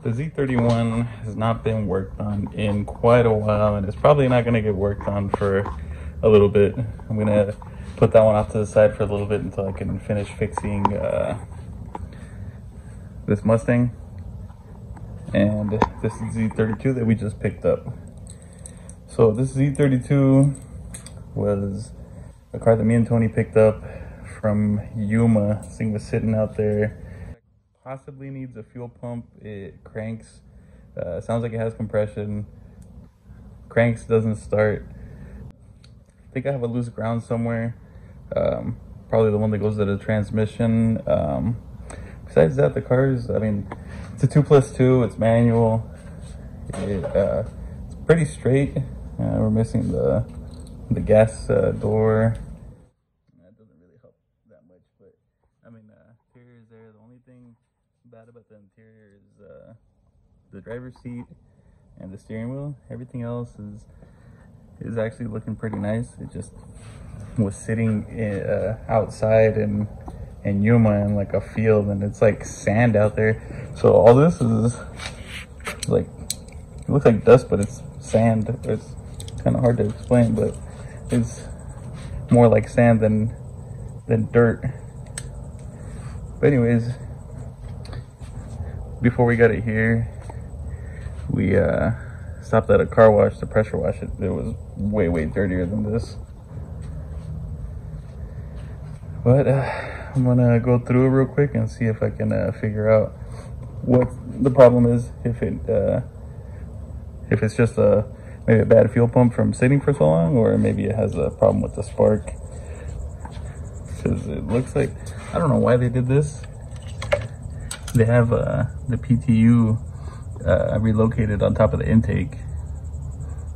The Z31 has not been worked on in quite a while and it's probably not going to get worked on for a little bit. I'm going to put that one off to the side for a little bit until I can finish fixing uh, this Mustang and this Z32 that we just picked up. So this Z32 was a car that me and Tony picked up from Yuma. This thing was sitting out there possibly needs a fuel pump. It cranks. Uh, sounds like it has compression. Cranks doesn't start. I think I have a loose ground somewhere. Um, probably the one that goes to the transmission. Um, besides that, the car is, I mean, it's a 2 plus 2. It's manual. It, uh, it's pretty straight. Uh, we're missing the, the gas uh, door. That doesn't really help that much, but I mean, uh, interior is there. The only thing bad about the interior is uh, the driver's seat and the steering wheel. Everything else is is actually looking pretty nice. It just was sitting in, uh, outside in in Yuma in like a field, and it's like sand out there. So all this is like it looks like dust, but it's sand. It's kind of hard to explain, but it's more like sand than than dirt. But anyways, before we got it here, we uh, stopped at a car wash to pressure wash it. It was way, way dirtier than this. But uh, I'm gonna go through it real quick and see if I can uh, figure out what the problem is. If it, uh, if it's just a maybe a bad fuel pump from sitting for so long, or maybe it has a problem with the spark. Because it looks like I don't know why they did this they have uh, the PTU uh, relocated on top of the intake.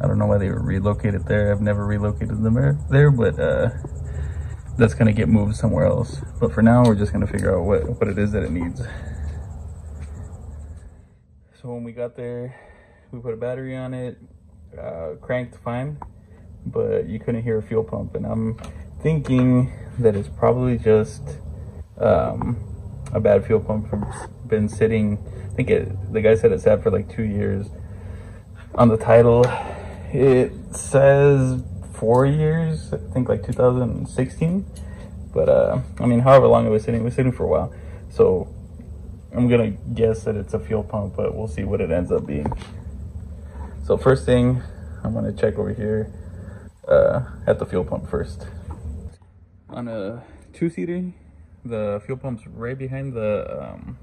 I don't know why they were relocated there. I've never relocated them there, but uh, that's gonna get moved somewhere else. But for now, we're just gonna figure out what, what it is that it needs. So when we got there, we put a battery on it, uh, cranked fine, but you couldn't hear a fuel pump. And I'm thinking that it's probably just um, a bad fuel pump from been sitting. I think it, the guy said it sat for like two years. On the title, it says four years. I think like 2016. But uh, I mean, however long it was sitting, it was sitting for a while. So I'm gonna guess that it's a fuel pump, but we'll see what it ends up being. So first thing, I'm gonna check over here uh, at the fuel pump first. On a two-seater, the fuel pump's right behind the um,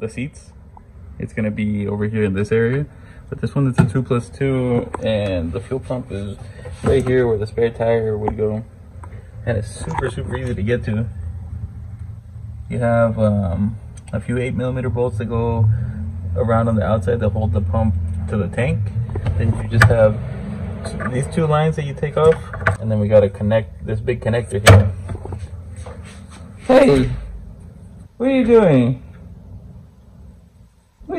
the seats. It's gonna be over here in this area. But this one is a two plus two and the fuel pump is right here where the spare tire would go. And it's super, super easy to get to. You have um, a few eight millimeter bolts that go around on the outside that hold the pump to the tank. Then you just have these two lines that you take off. And then we gotta connect this big connector here. Hey, what are you doing?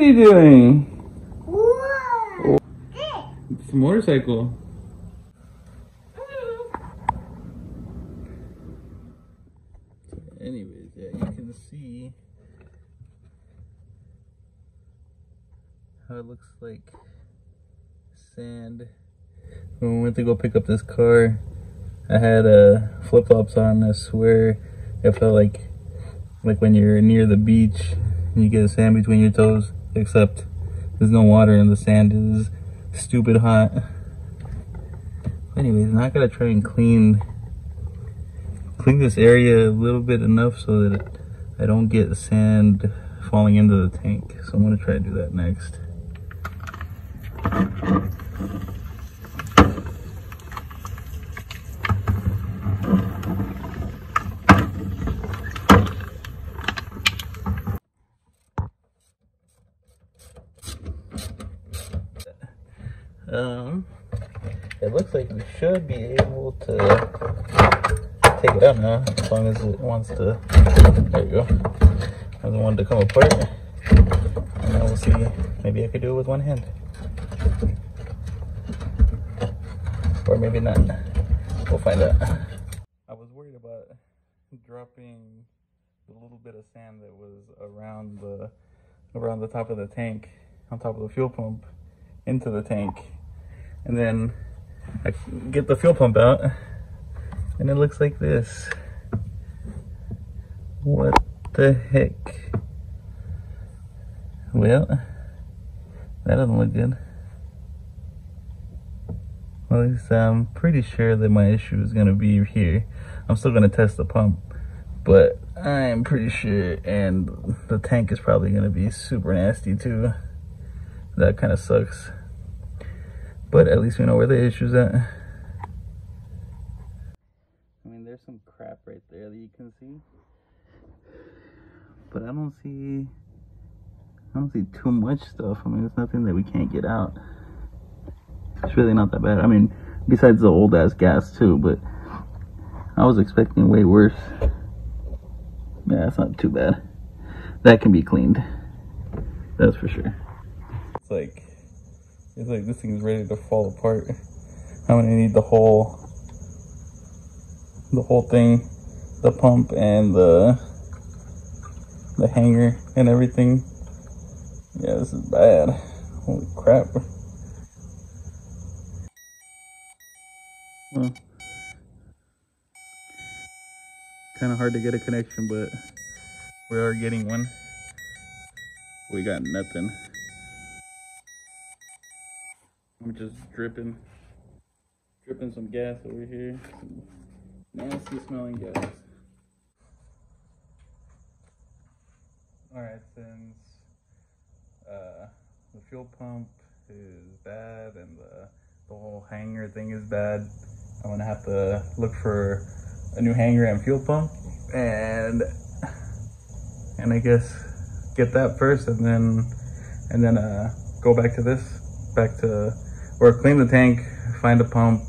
What are you doing? Whoa. It's a motorcycle. Anyways, yeah, you can see how it looks like sand. When we went to go pick up this car, I had uh, flip flops on. I swear, it felt like like when you're near the beach and you get sand between your toes. Except there's no water and the sand is stupid hot. Anyways, now I gotta try and clean clean this area a little bit enough so that I don't get sand falling into the tank. So I'm gonna try to do that next. Um, it looks like we should be able to take it out now, as long as it wants to. There you go. Doesn't want to come apart. And now we'll see. Maybe I could do it with one hand, or maybe not. We'll find out. I was worried about dropping the little bit of sand that was around the around the top of the tank on top of the fuel pump into the tank. And then I get the fuel pump out and it looks like this. What the heck? Well, that doesn't look good. Well, at least I'm pretty sure that my issue is gonna be here. I'm still gonna test the pump, but I'm pretty sure, and the tank is probably gonna be super nasty too. That kind of sucks. But at least we know where the issue's at. I mean, there's some crap right there that you can see. But I don't see, I don't see too much stuff. I mean, it's nothing that we can't get out. It's really not that bad. I mean, besides the old ass gas too, but I was expecting way worse. Yeah, it's not too bad. That can be cleaned. That's for sure. It's like it's like this thing is ready to fall apart. I'm gonna need the whole, the whole thing, the pump and the, the hanger and everything. Yeah, this is bad. Holy crap. Hmm. Well, kind of hard to get a connection, but we are getting one. We got nothing. I'm just dripping, dripping some gas over here. Some nasty smelling gas. All right, since uh, the fuel pump is bad and the, the whole hanger thing is bad, I'm gonna have to look for a new hanger and fuel pump and and I guess get that first and then and then uh, go back to this back to or clean the tank, find a pump,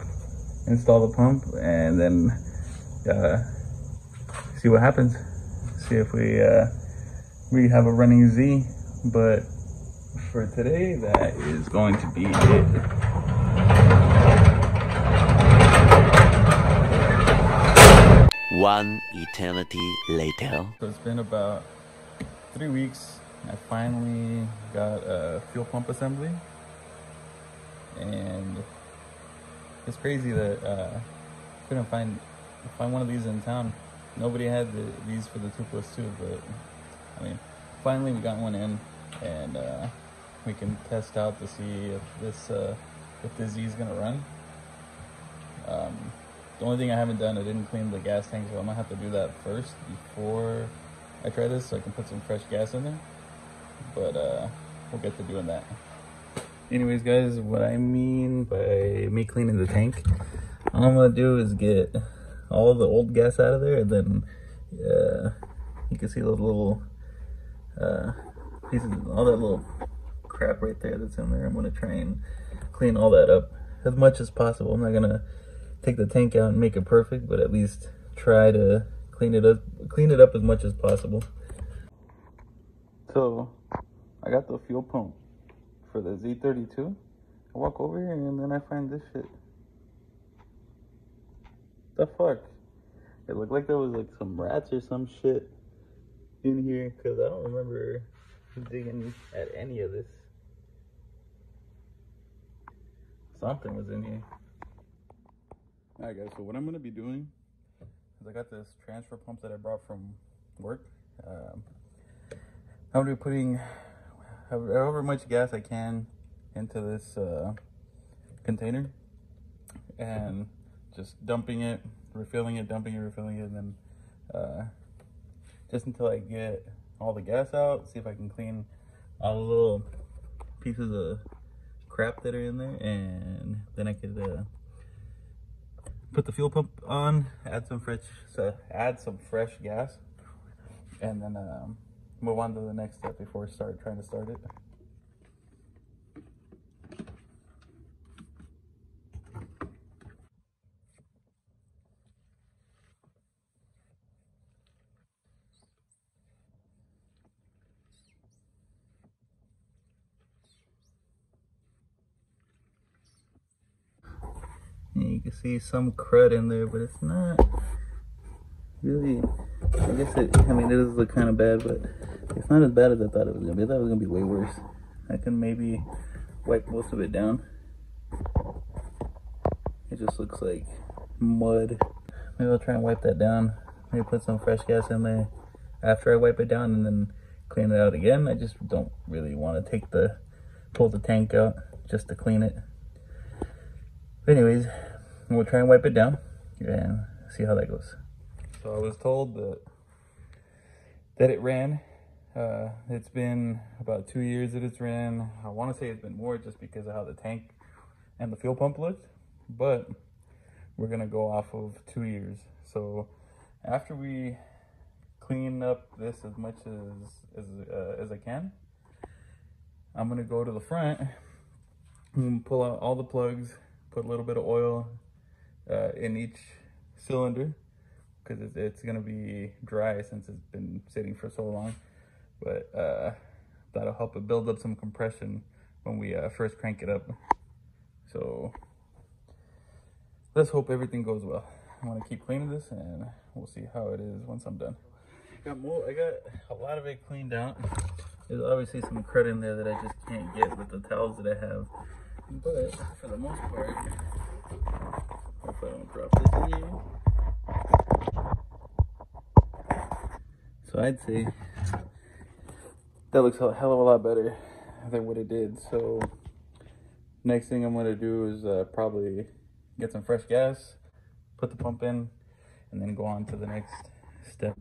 install the pump, and then uh, see what happens. See if we uh, we have a running Z. But for today, that is going to be it. One eternity later. So it's been about three weeks. I finally got a fuel pump assembly and it's crazy that uh, couldn't find find one of these in town. Nobody had the, these for the two plus two, but I mean, finally we got one in, and uh, we can test out to see if this uh, if this is gonna run. Um, the only thing I haven't done, I didn't clean the gas tank, so I'm gonna have to do that first before I try this, so I can put some fresh gas in there. But uh, we'll get to doing that anyways guys what i mean by me cleaning the tank all i'm gonna do is get all the old gas out of there and then uh, you can see those little uh, pieces all that little crap right there that's in there. I'm gonna try and clean all that up as much as possible. I'm not gonna take the tank out and make it perfect but at least try to clean it up clean it up as much as possible. So i got the fuel pump for the Z32. I walk over here and then I find this shit. The fuck? It looked like there was like some rats or some shit in here because I don't remember digging at any of this. Something was in here. Alright guys, so what I'm going to be doing is I got this transfer pump that I brought from work. Um, I'm going to be putting however much gas I can into this uh, container and just dumping it, refilling it, dumping it, refilling it, and then uh, just until I get all the gas out, see if I can clean all the little pieces of crap that are in there, and then I could uh, put the fuel pump on, add some fresh, so add some fresh gas, and then um, move on to the next step before we start trying to start it. You can see some crud in there, but it's not really I guess it, I mean, it does look kind of bad, but it's not as bad as I thought it was to be. I thought it was to be way worse. I can maybe wipe most of it down. It just looks like mud. Maybe I'll try and wipe that down. Maybe put some fresh gas in there after I wipe it down and then clean it out again. I just don't really want to take the, pull the tank out just to clean it. But anyways, we'll try and wipe it down and see how that goes. So I was told that that it ran. Uh, it's been about two years that it's ran. I want to say it's been more just because of how the tank and the fuel pump looked, but we're gonna go off of two years. So after we clean up this as much as as, uh, as I can, I'm gonna go to the front and pull out all the plugs, put a little bit of oil uh, in each cylinder because it's, it's gonna be dry since it's been sitting for so long. But uh, that'll help it build up some compression when we uh, first crank it up. So let's hope everything goes well. I'm gonna keep cleaning this and we'll see how it is once I'm done. Got more, I got a lot of it cleaned out. There's obviously some crud in there that I just can't get with the towels that I have. But for the most part, if I don't drop this in here. So I'd say that looks a hell of a lot better than what it did. So next thing I'm gonna do is uh, probably get some fresh gas, put the pump in, and then go on to the next step.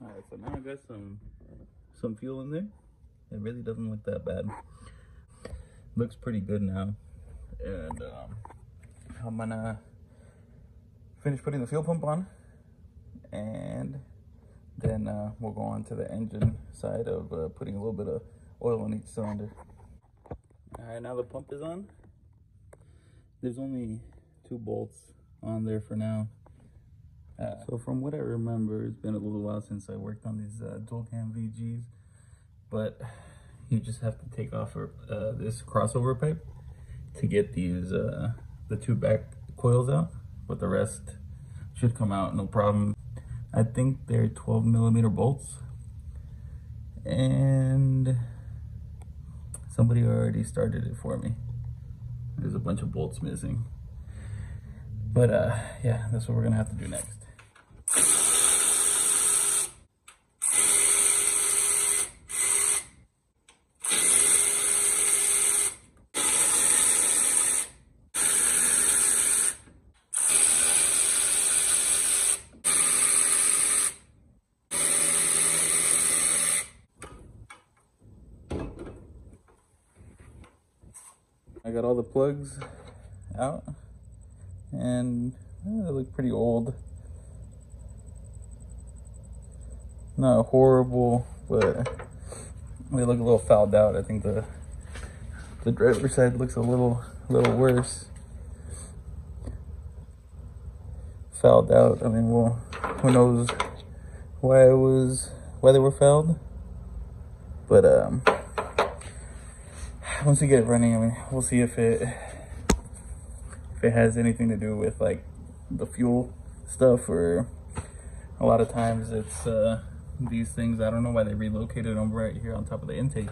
All right, so now I got some some fuel in there. It really doesn't look that bad. Looks pretty good now. And um, I'm gonna finish putting the fuel pump on and then uh, we'll go on to the engine side of uh, putting a little bit of oil in each cylinder. All right, now the pump is on. There's only two bolts on there for now. Uh, so from what I remember, it's been a little while since I worked on these uh, dual cam VGs, but you just have to take off uh, this crossover pipe to get these uh, the two back coils out, but the rest should come out no problem. I think they're 12 millimeter bolts, and somebody already started it for me. There's a bunch of bolts missing. But uh, yeah, that's what we're gonna have to do next. I got all the plugs out and eh, they look pretty old. Not horrible, but they look a little fouled out. I think the the driver's side looks a little little worse. Fouled out. I mean, well, who knows why it was why they were fouled, but um once we get it running, I mean, we'll see if it if it has anything to do with like the fuel stuff or a lot of times it's uh, these things. I don't know why they relocated them right here on top of the intake,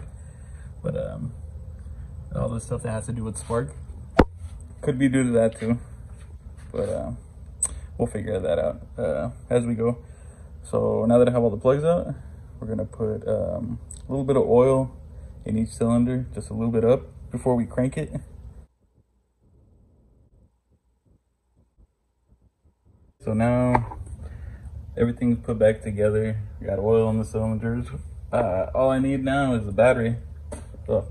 but um, all the stuff that has to do with spark could be due to that too. But uh, we'll figure that out uh, as we go. So now that I have all the plugs out, we're gonna put um, a little bit of oil in each cylinder, just a little bit up before we crank it. So now everything's put back together. We got oil in the cylinders. Uh, all I need now is a battery. So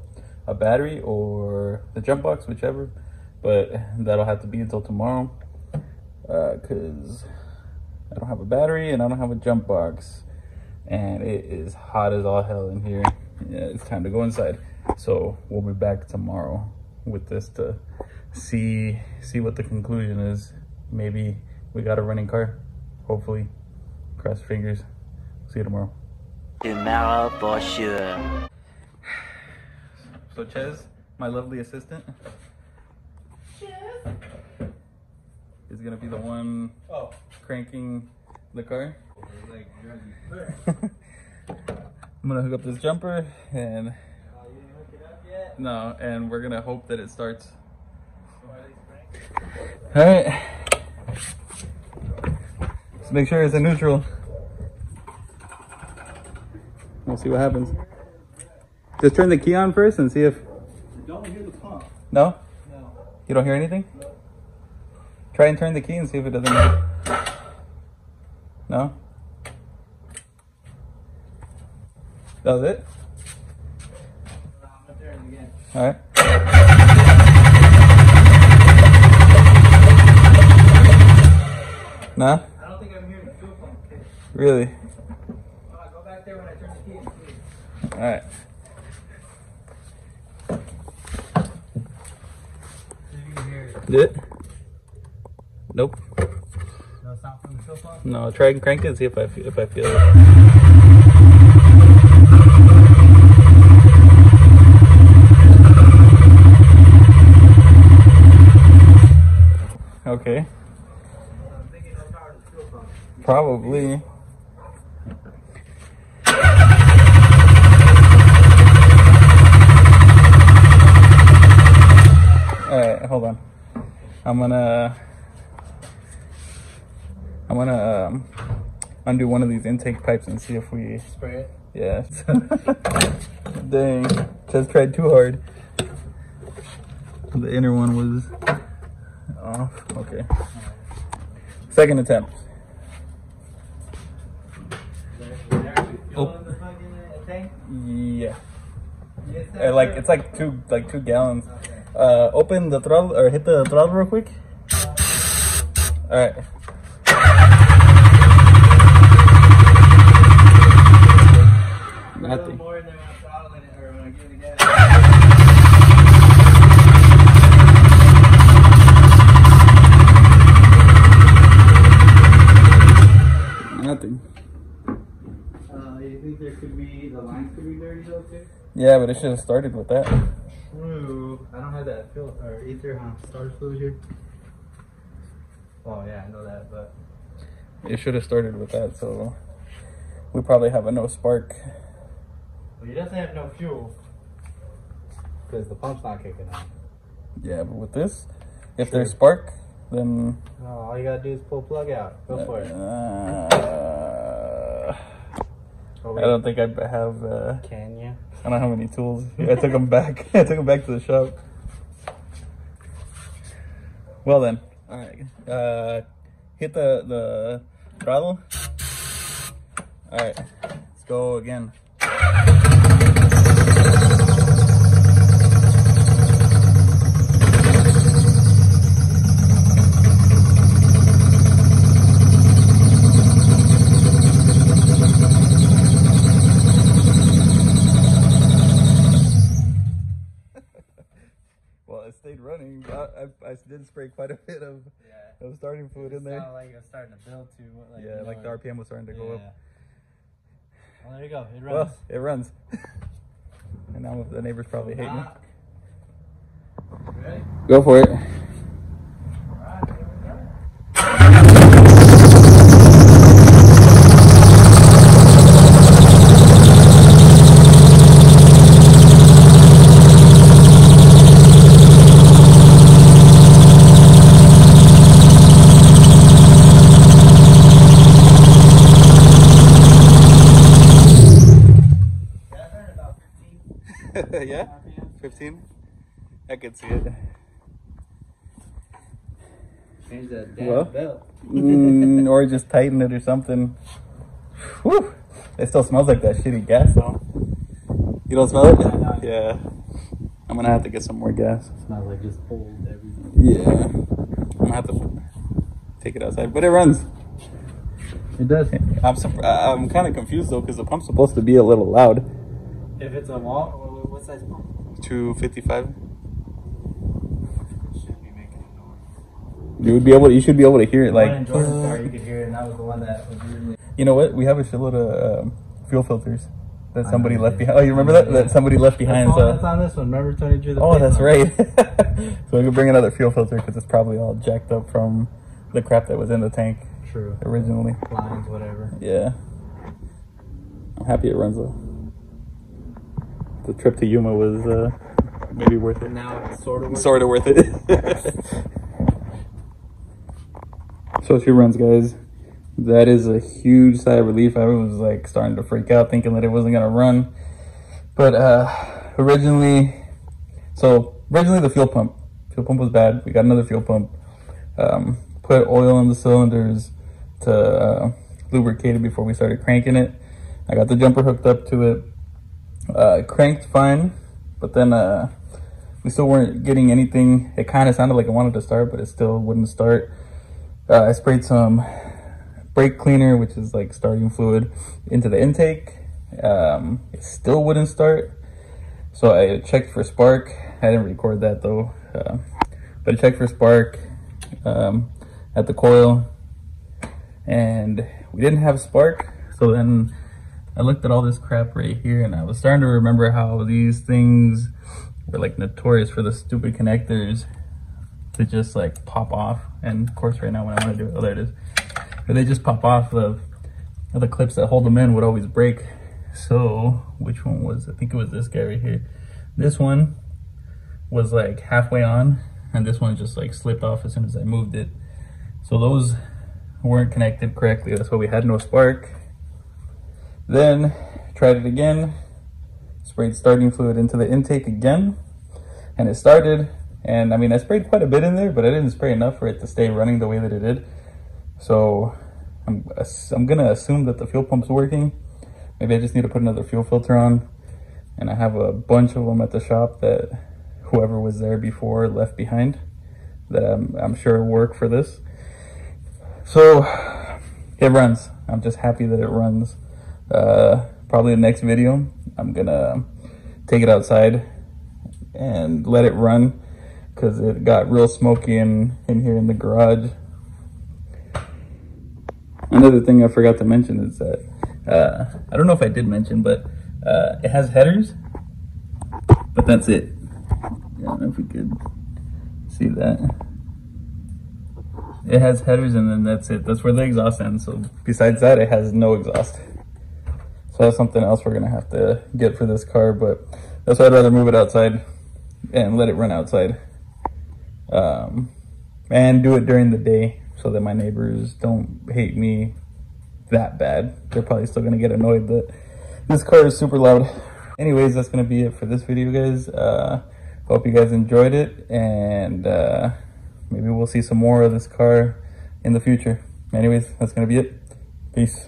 a battery or the jump box, whichever. But that'll have to be until tomorrow. Uh, Cause I don't have a battery and I don't have a jump box. And it is hot as all hell in here yeah, it's time to go inside. So we'll be back tomorrow with this to see see what the conclusion is. Maybe we got a running car. Hopefully. Cross fingers. See you tomorrow. Tomorrow for sure. So Ches, my lovely assistant, is gonna be the one Oh. cranking the car. Like, you're gonna be clear. I'm gonna hook up this jumper and you didn't hook it up yet? no, and we're gonna hope that it starts. So are they spraying? All right. Let's make sure it's in neutral. We'll see what happens. Just turn the key on first and see if. Don't hear the pump. No? No. You don't hear anything? Try and turn the key and see if it doesn't. No? That was it? I'm gonna turn it again. Alright. Nah? I don't think I'm hearing the fuel pump. Really? Uh, go back there when I turn the key and see. Alright. See you hear it. Did it? Nope. No sound from the fuel pump? No, try and crank it and see if I if I feel it. Okay, I'm thinking no power to the fuel pump. probably. Alright, hold on. I'm gonna I'm gonna um, undo one of these intake pipes and see if we Spray it. yeah. Dang, just tried too hard. The inner one was off. Okay. Second attempt. Oh. Yeah. Uh, like it's like two like two gallons. Uh, open the throttle or hit the throttle real quick. All right. Nothing. more than when I'm throttling it or when I give it gas. Nothing. Uh, you think there could be, the lines could be dirty though too? Yeah, but it should have started with that. True. I don't have that fuel or ether huh? starter fluid here. Oh yeah, I know that, but It should have started with that. So we probably have a no spark. well, he doesn't have no fuel because the pump's not kicking on. Yeah, but with this, if Sure. there's spark, then No, all you gotta do is pull plug out. Go for it. Uh, Oh, I don't think I have. Uh, Can you? I don't have any tools. I took them back. I took them back to the shop. Well then, all right. Uh, hit the the throttle. All right, let's go again. Well, it stayed running. I, I, I did spray quite a bit of, Yeah. of starting fluid in there. like it was starting to build too. Like, Yeah, like know, the RPM was starting to go yeah. up. Well, there you go. It runs. Well, it runs. and now the neighbors probably hate me. Ready? Go for it. All right, here we go. Yeah, I turned about 15 yeah? RPM. 15? I could see it. Change that damn Well. belt. Mm, or just tighten it or something. Whew. It still smells like that shitty gas though. You don't smell it? Yeah. Yeah. I'm gonna have to get some more gas. It Smells like just old everything. Yeah. I'm gonna have to take it outside, but it runs. It does. I'm surp- I- I'm kind of confused though because the pump's supposed to be a little loud. If it's a wall, wha- wha- what size pump? 255. It should be making a noise. You would be able. To, you should be able to hear it. The one in Like, Jordan's car, you could hear it, and that was the one that was really. you know what? We have a shitload of um, fuel filters that somebody know left behind. Oh, you remember that? That somebody left behind. That's, all, that's on this one. Remember Tony drew the Oh, that's on right. so we could bring another fuel filter because it's probably all jacked up from the crap that was in the tank True. originally. Lines, whatever. Yeah. I'm happy it runs though. The trip to Yuma was uh, maybe worth it. Now it's sort of. Sort of worth it. so she runs, guys. That is a huge sigh of relief. I was like starting to freak out, thinking that it wasn't gonna run. But uh, originally, so originally the fuel pump, fuel pump was bad. We got another fuel pump. Um, put oil in the cylinders to uh, lubricate it before we started cranking it. I got the jumper hooked up to it. Uh, cranked fine, but then uh, we still weren't getting anything. It kind of sounded like it wanted to start, but it still wouldn't start. Uh, I sprayed some brake cleaner, which is like starting fluid, into the intake. Um, it still wouldn't start. So I checked for spark. I didn't record that though. Uh, but I checked for spark um, at the coil and we didn't have spark. So then I looked at all this crap right here and I was starting to remember how these things were like notorious for the stupid connectors to just like pop off. And of course right now when I want to do it, oh there it is. But they just pop off the, the clips that hold them in would always break. So which one was, I think it was this guy right here. This one was like halfway on and this one just like slipped off as soon as I moved it. So those weren't connected correctly. That's why we had no spark. Then tried it again, sprayed starting fluid into the intake again, and it started. And I mean, I sprayed quite a bit in there, but I didn't spray enough for it to stay running the way that it did. So I'm, I'm gonna assume that the fuel pump's working. Maybe I just need to put another fuel filter on. And I have a bunch of them at the shop that whoever was there before left behind that I'm, I'm sure work for this. So it runs. I'm just happy that it runs. Uh, probably the next video, I'm gonna take it outside and let it run because it got real smoky in, in here in the garage. Another thing I forgot to mention is that, uh, I don't know if I did mention, but uh, it has headers, but that's it. I don't know if we could see that. It has headers and then that's it. That's where the exhaust ends. So besides that, it has no exhaust. So that's something else we're gonna have to get for this car, but that's why I'd rather move it outside and let it run outside. Um, and do it during the day so that my neighbors don't hate me that bad. They're probably still gonna get annoyed that this car is super loud. Anyways, that's gonna be it for this video, guys. Uh, hope you guys enjoyed it and uh, maybe we'll see some more of this car in the future. Anyways, that's gonna be it. Peace.